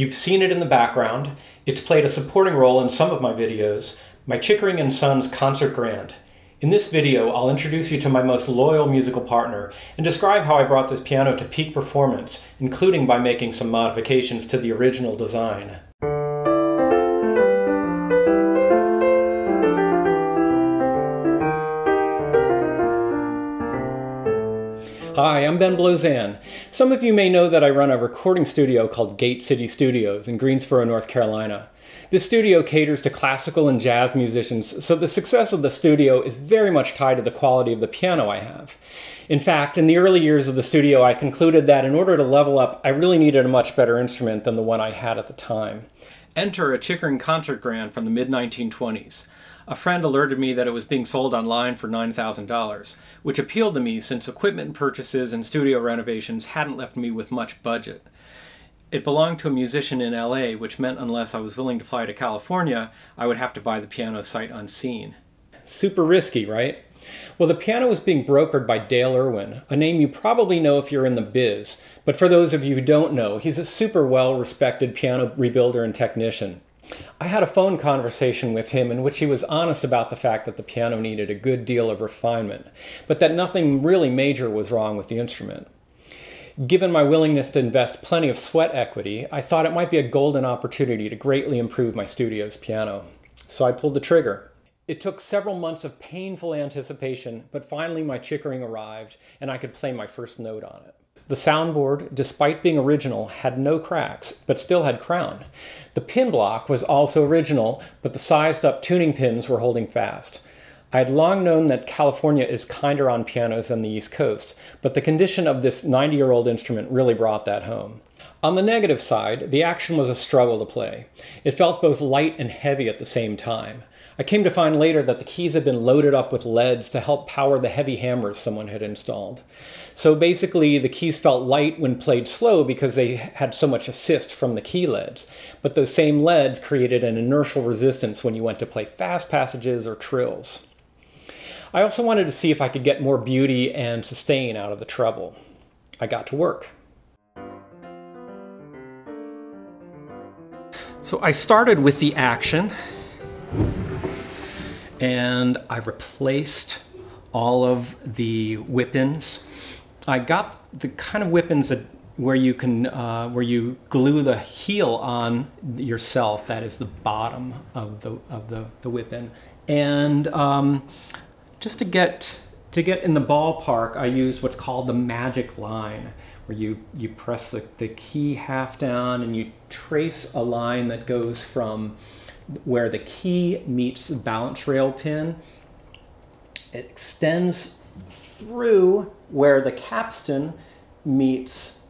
You've seen it in the background. It's played a supporting role in some of my videos, my Chickering & Sons Concert Grand. In this video, I'll introduce you to my most loyal musical partner and describe how I brought this piano to peak performance, including by making some modifications to the original design. Hi, I'm Ben Blozan. Some of you may know that I run a recording studio called Gate City Studios in Greensboro, North Carolina. This studio caters to classical and jazz musicians, so the success of the studio is very much tied to the quality of the piano I have. In fact, in the early years of the studio, I concluded that in order to level up, I really needed a much better instrument than the one I had at the time. Enter a Chickering Concert Grand from the mid-1920s. A friend alerted me that it was being sold online for $9,000, which appealed to me since equipment purchases and studio renovations hadn't left me with much budget. It belonged to a musician in LA, which meant unless I was willing to fly to California, I would have to buy the piano sight unseen. Super risky, right? Well, the piano was being brokered by Dale Erwin, a name you probably know if you're in the biz, but for those of you who don't know, he's a super well respected piano rebuilder and technician. I had a phone conversation with him in which he was honest about the fact that the piano needed a good deal of refinement, but that nothing really major was wrong with the instrument. Given my willingness to invest plenty of sweat equity, I thought it might be a golden opportunity to greatly improve my studio's piano. So I pulled the trigger. It took several months of painful anticipation, but finally my Chickering arrived and I could play my first note on it. The soundboard, despite being original, had no cracks, but still had crown. The pin block was also original, but the sized up tuning pins were holding fast. I had long known that California is kinder on pianos than the East Coast, but the condition of this 90 year old instrument really brought that home. On the negative side, the action was a struggle to play. It felt both light and heavy at the same time. I came to find later that the keys had been loaded up with leads to help power the heavy hammers someone had installed. So basically, the keys felt light when played slow because they had so much assist from the key leads. But those same leads created an inertial resistance when you went to play fast passages or trills. I also wanted to see if I could get more beauty and sustain out of the treble. I got to work. So I started with the action and I replaced all of the wippens. I got the kind of wippens that where you can uh, where you glue the heel on yourself. That is the bottom of the of the the wippen, and um, just to get to get in the ballpark, I used what's called the magic line, where you you press the, the key half down and you trace a line that goes from where the key meets the balance rail pin. It extends through where the capstan meets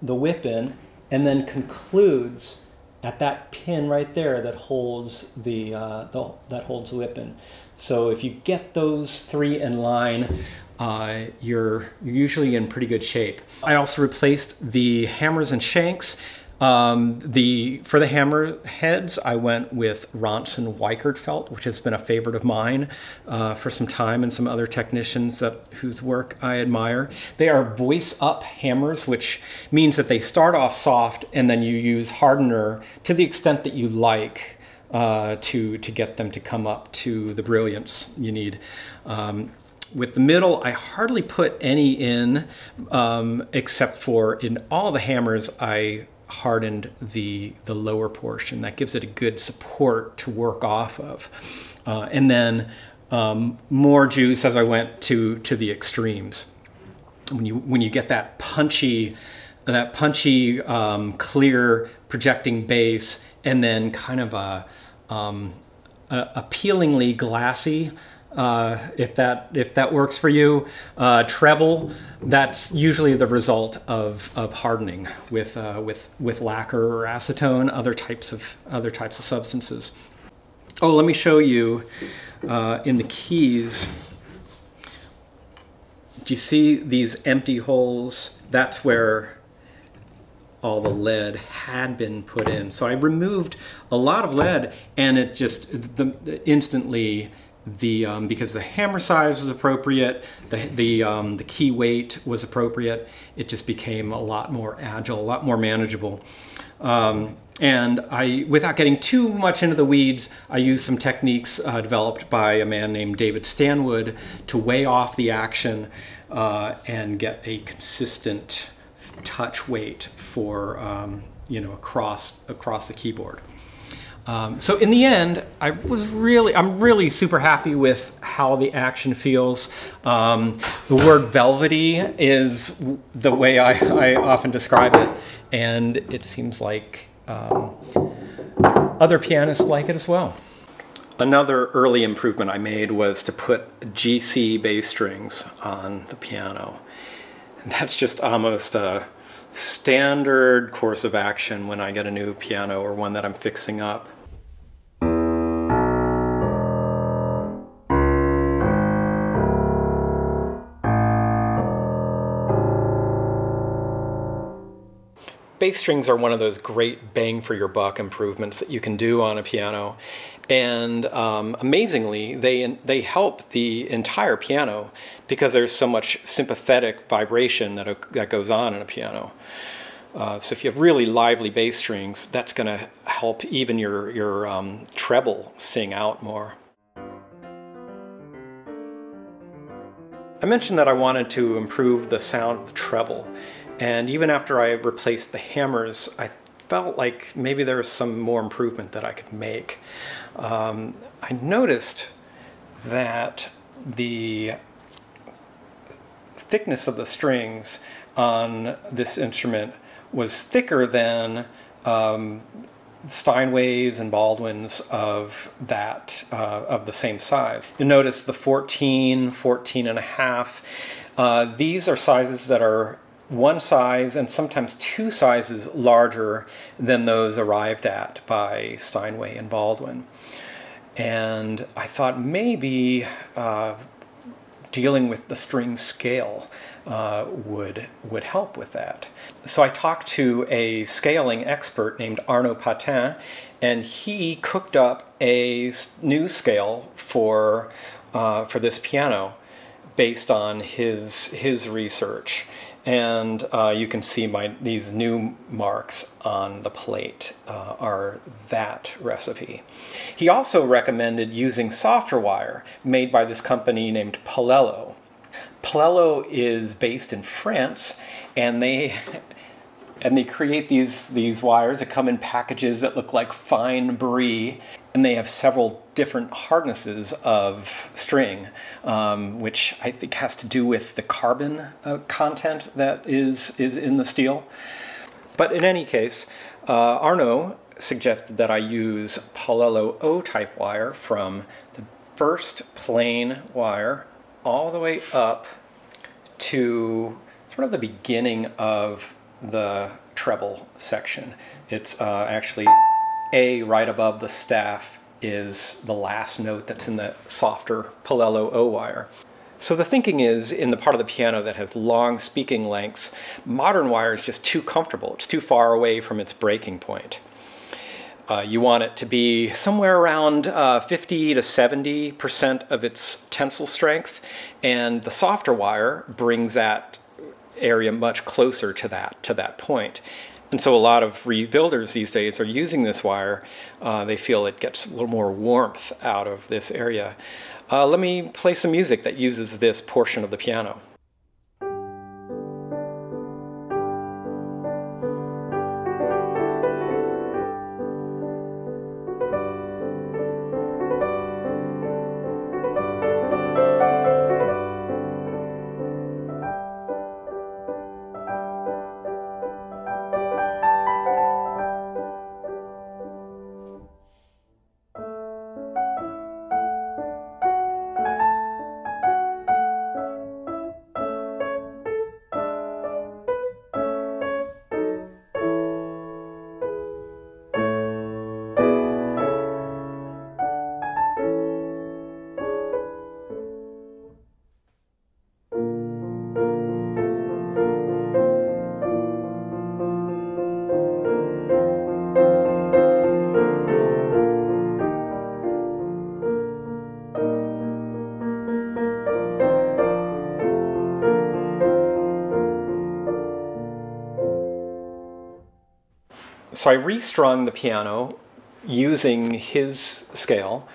the wippen and then concludes at that pin right there that holds the, uh, the that holds the wippen. So if you get those three in line, uh, you're, you're usually in pretty good shape. I also replaced the hammers and shanks um, the for the hammer heads, I went with Ronsen Weickert felt, which has been a favorite of mine uh, for some time, and some other technicians that whose work I admire. They are voice up hammers, which means that they start off soft and then you use hardener to the extent that you like. Uh, to to get them to come up to the brilliance you need. Um, with the middle, I hardly put any in, um, except for in all the hammers I hardened the, the lower portion. That gives it a good support to work off of. Uh, and then um, more juice as I went to, to the extremes. When you, when you get that punchy, that punchy, um, clear projecting bass, and then kind of a, um, a appealingly glassy uh, if that if that works for you. Uh, treble, that's usually the result of, of hardening with uh, with with lacquer or acetone, other types of other types of substances. Oh, let me show you uh, in the keys. Do you see these empty holes? That's where all the lead had been put in. So I removed a lot of lead and it just the, instantly the um, because the hammer size was appropriate, the the um, the key weight was appropriate. It just became a lot more agile, a lot more manageable. Um, And I, without getting too much into the weeds, I used some techniques uh, developed by a man named David Stanwood to weigh off the action uh, and get a consistent touch weight for um, you know across across the keyboard. Um, so in the end, I was really, I'm really super happy with how the action feels. Um, the word velvety is the way I, I, often describe it, and it seems like um, other pianists like it as well. Another early improvement I made was to put GC bass strings on the piano. And that's just almost a standard course of action when I get a new piano or one that I'm fixing up. Bass strings are one of those great bang for your buck improvements that you can do on a piano. And um, amazingly, they, they help the entire piano because there's so much sympathetic vibration that, that goes on in a piano. Uh, so if you have really lively bass strings, that's going to help even your, your um, treble sing out more. I mentioned that I wanted to improve the sound of the treble. And even after I replaced the hammers, I felt like maybe there was some more improvement that I could make. Um, I noticed that the thickness of the strings on this instrument was thicker than um, Steinways and Baldwins of that uh, of the same size. You notice the 14, 14 and a half. Uh, these are sizes that are one size and sometimes two sizes larger than those arrived at by Steinway and Baldwin. And I thought maybe uh, dealing with the string scale uh, would would help with that. So I talked to a scaling expert named Arno Patin, and he cooked up a new scale for uh, for this piano based on his his research and uh, you can see my these new marks on the plate uh, are that recipe. He also recommended using softer wire made by this company named Paulello. Paulello is based in France and they and they create these, these wires that come in packages that look like fine brie, and they have several different hardnesses of string, um, which I think has to do with the carbon uh, content that is, is in the steel. But in any case, uh, Arno suggested that I use Paulello O-type wire from the first plain wire all the way up to sort of the beginning of the treble section. It's uh, actually A right above the staff is the last note that's in the softer Paulello O wire. So the thinking is, in the part of the piano that has long speaking lengths, modern wire is just too comfortable. It's too far away from its breaking point. Uh, you want it to be somewhere around uh, 50 to 70% of its tensile strength, and the softer wire brings that area much closer to that to that point. And so a lot of rebuilders these days are using this wire. Uh, they feel it gets a little more warmth out of this area. Uh, let me play some music that uses this portion of the piano. So I restrung the piano using his scale.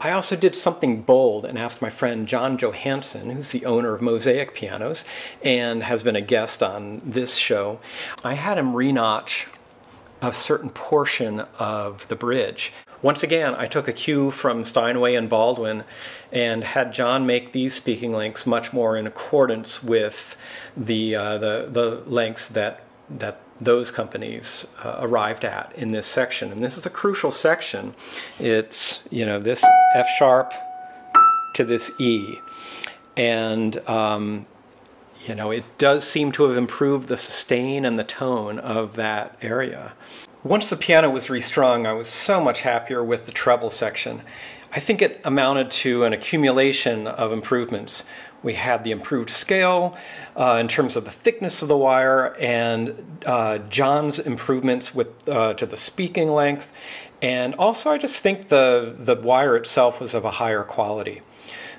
I also did something bold and asked my friend John Johansson, who's the owner of Mosaic Pianos and has been a guest on this show. I had him re-notch a certain portion of the bridge. Once again, I took a cue from Steinway and Baldwin and had John make these speaking lengths much more in accordance with the, uh, the, the lengths that, that those companies uh, arrived at in this section. And this is a crucial section. It's, you know, this F sharp to this E. And, um, you know, it does seem to have improved the sustain and the tone of that area. Once the piano was restrung, I was so much happier with the treble section. I think it amounted to an accumulation of improvements. We had the improved scale uh, in terms of the thickness of the wire and uh, John's improvements with uh, to the speaking length. And also I just think the, the wire itself was of a higher quality.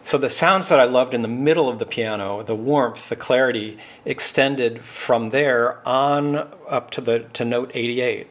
So the sounds that I loved in the middle of the piano, the warmth, the clarity, extended from there on up to the to note 88.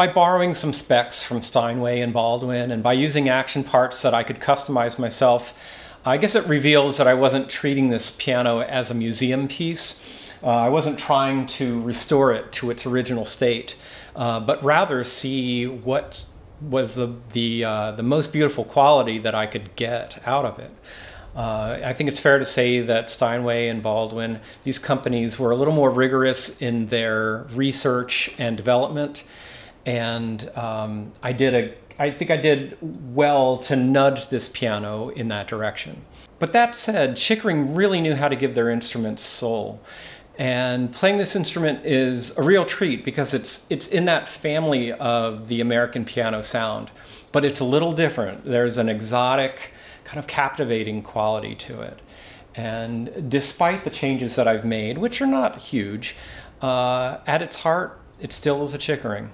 By borrowing some specs from Steinway and Baldwin and by using action parts that I could customize myself, I guess it reveals that I wasn't treating this piano as a museum piece. Uh, I wasn't trying to restore it to its original state, uh, but rather see what was the the, uh, the most beautiful quality that I could get out of it. Uh, I think it's fair to say that Steinway and Baldwin, these companies were a little more rigorous in their research and development and um, I did a I think I did well to nudge this piano in that direction. But that said, Chickering really knew how to give their instruments soul. And playing this instrument is a real treat because it's it's in that family of the American piano sound, but it's a little different. There's an exotic, kind of captivating quality to it. And despite the changes that I've made, which are not huge, uh, at its heart, it still is a Chickering.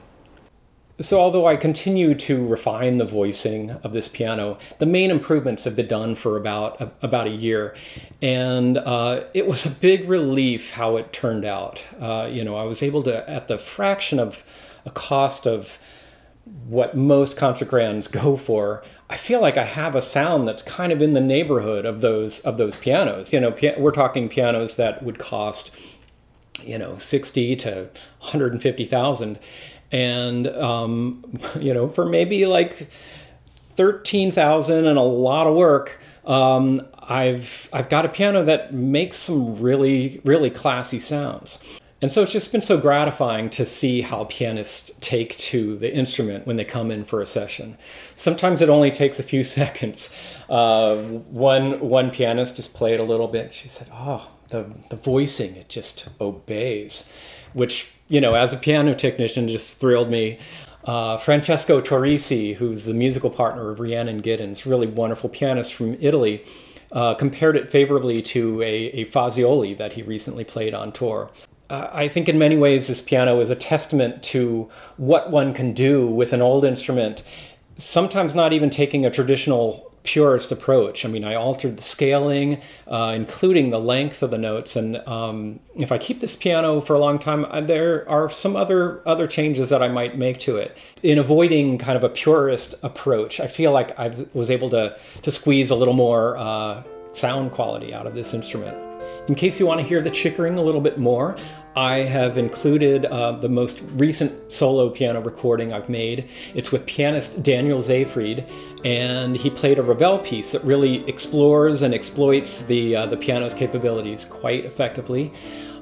So although I continue to refine the voicing of this piano, the main improvements have been done for about about a year, and uh, it was a big relief how it turned out. Uh, you know, I was able to, at the fraction of a cost of what most concert grands go for, I feel like I have a sound that's kind of in the neighborhood of those of those pianos. You know, we're talking pianos that would cost, you know, sixty to one hundred and fifty thousand and um, you know for maybe like 13,000 and a lot of work um, I've I've got a piano that makes some really really classy sounds and so it's just been so gratifying to see how pianists take to the instrument when they come in for a session. Sometimes it only takes a few seconds. Uh, one one pianist just played a little bit. She said, "Oh, the the voicing it just obeys," which you know, as a piano technician, just thrilled me. Uh, Francesco Turrisi, who's the musical partner of Rhiannon Giddens, really wonderful pianist from Italy, uh, compared it favorably to a, a Fazioli that he recently played on tour. Uh, I think in many ways this piano is a testament to what one can do with an old instrument, sometimes not even taking a traditional purist approach. I mean, I altered the scaling, uh, including the length of the notes. And um, if I keep this piano for a long time, uh, there are some other other changes that I might make to it. In avoiding kind of a purist approach, I feel like I was able to to squeeze a little more uh, sound quality out of this instrument. In case you want to hear the Chickering a little bit more, I have included uh, the most recent solo piano recording I've made. It's with pianist Daniel Seyfried, and he played a Ravel piece that really explores and exploits the, uh, the piano's capabilities quite effectively.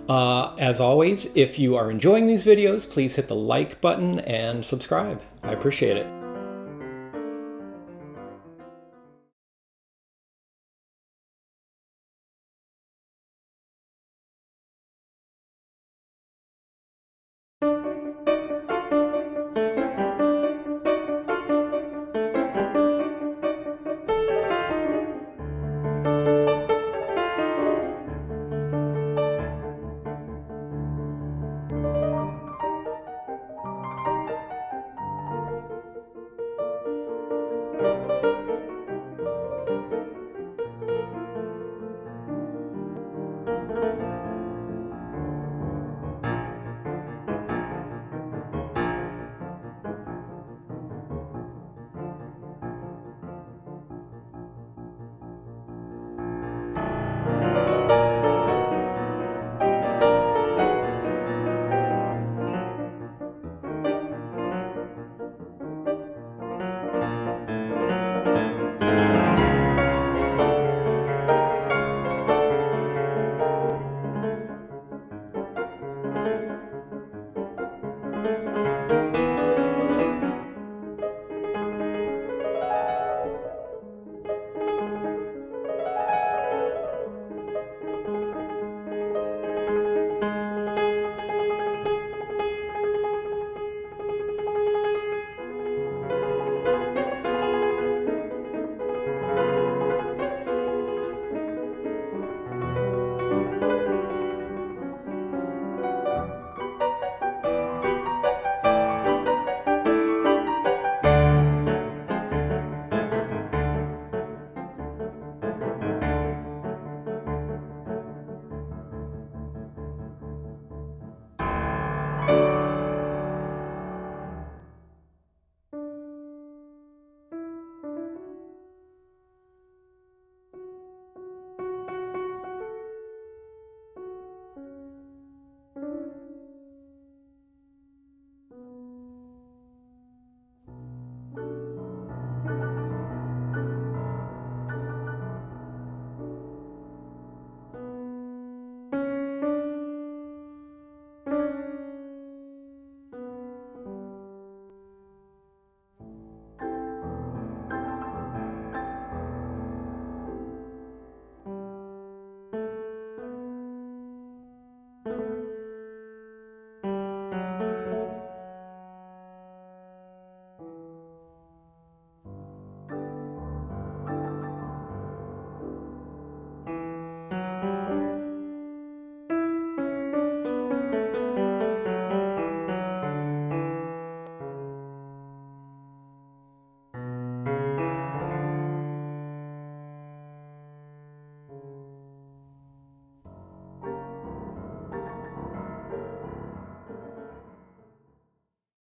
Uh, as always, if you are enjoying these videos, please hit the like button and subscribe. I appreciate it.